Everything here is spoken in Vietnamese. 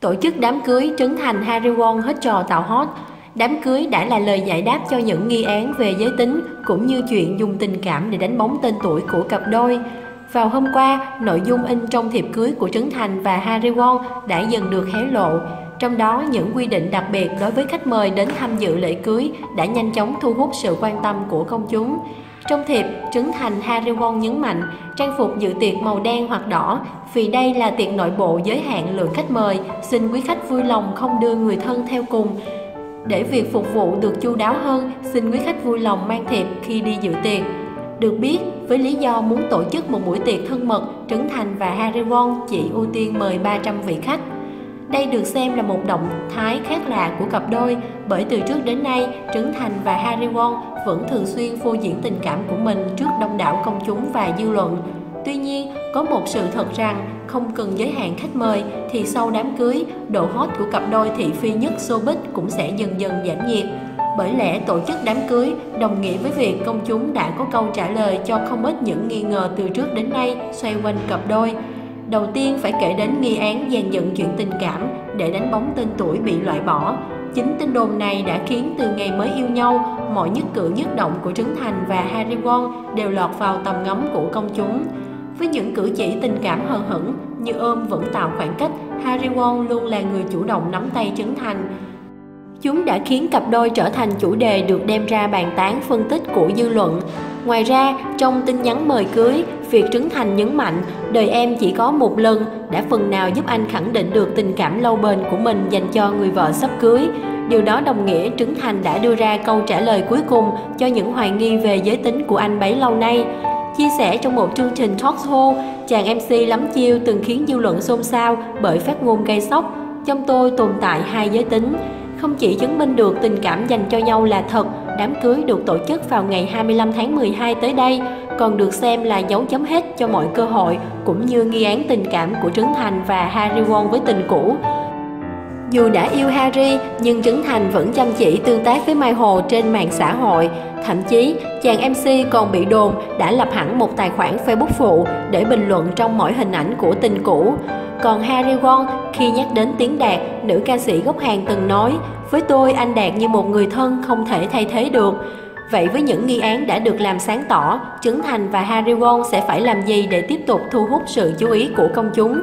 Tổ chức đám cưới Trấn Thành Harry Won hết trò tạo hot. Đám cưới đã là lời giải đáp cho những nghi án về giới tính cũng như chuyện dùng tình cảm để đánh bóng tên tuổi của cặp đôi. Vào hôm qua, nội dung in trong thiệp cưới của Trấn Thành và Harry Won đã dần được hé lộ. Trong đó, những quy định đặc biệt đối với khách mời đến tham dự lễ cưới đã nhanh chóng thu hút sự quan tâm của công chúng. Trong thiệp, Trấn Thành Harry Won nhấn mạnh trang phục dự tiệc màu đen hoặc đỏ vì đây là tiệc nội bộ giới hạn lượng khách mời, xin quý khách vui lòng không đưa người thân theo cùng. Để việc phục vụ được chu đáo hơn, xin quý khách vui lòng mang thiệp khi đi dự tiệc. Được biết, với lý do muốn tổ chức một buổi tiệc thân mật, Trấn Thành và Harry Won chỉ ưu tiên mời 300 vị khách. Đây được xem là một động thái khác lạ của cặp đôi bởi từ trước đến nay Trấn Thành và Harry Won vẫn thường xuyên phô diễn tình cảm của mình trước đông đảo công chúng và dư luận. Tuy nhiên, có một sự thật rằng không cần giới hạn khách mời thì sau đám cưới, độ hot của cặp đôi thị phi nhất showbiz cũng sẽ dần dần giảm nhiệt. Bởi lẽ tổ chức đám cưới đồng nghĩa với việc công chúng đã có câu trả lời cho không ít những nghi ngờ từ trước đến nay xoay quanh cặp đôi. Đầu tiên phải kể đến nghi án dàn dựng chuyện tình cảm để đánh bóng tên tuổi bị loại bỏ. Chính tin đồn này đã khiến từ ngày mới yêu nhau, mọi nhất cử nhất động của Trấn Thành và Harry Won đều lọt vào tầm ngắm của công chúng. Với những cử chỉ tình cảm hờ hững như ôm vẫn tạo khoảng cách, Harry Won luôn là người chủ động nắm tay Trấn Thành. Chúng đã khiến cặp đôi trở thành chủ đề được đem ra bàn tán phân tích của dư luận. Ngoài ra, trong tin nhắn mời cưới, việc Trấn Thành nhấn mạnh đời em chỉ có một lần đã phần nào giúp anh khẳng định được tình cảm lâu bền của mình dành cho người vợ sắp cưới. Điều đó đồng nghĩa Trấn Thành đã đưa ra câu trả lời cuối cùng cho những hoài nghi về giới tính của anh bấy lâu nay. Chia sẻ trong một chương trình talk show, chàng MC lắm chiêu từng khiến dư luận xôn xao bởi phát ngôn gây sốc. Trong tôi tồn tại hai giới tính. Không chỉ chứng minh được tình cảm dành cho nhau là thật, đám cưới được tổ chức vào ngày 25 tháng 12 tới đây, còn được xem là dấu chấm hết cho mọi cơ hội cũng như nghi án tình cảm của Trấn Thành và Harry Won với tình cũ. Dù đã yêu Harry, nhưng Trấn Thành vẫn chăm chỉ tương tác với Mai Hồ trên mạng xã hội. Thậm chí, chàng MC còn bị đồn đã lập hẳn một tài khoản Facebook phụ để bình luận trong mỗi hình ảnh của tình cũ. Còn Harry Won, khi nhắc đến tiếng Đạt, nữ ca sĩ gốc Hàn từng nói, với tôi anh Đạt như một người thân không thể thay thế được. Vậy với những nghi án đã được làm sáng tỏ, Trấn Thành và Harry Won sẽ phải làm gì để tiếp tục thu hút sự chú ý của công chúng?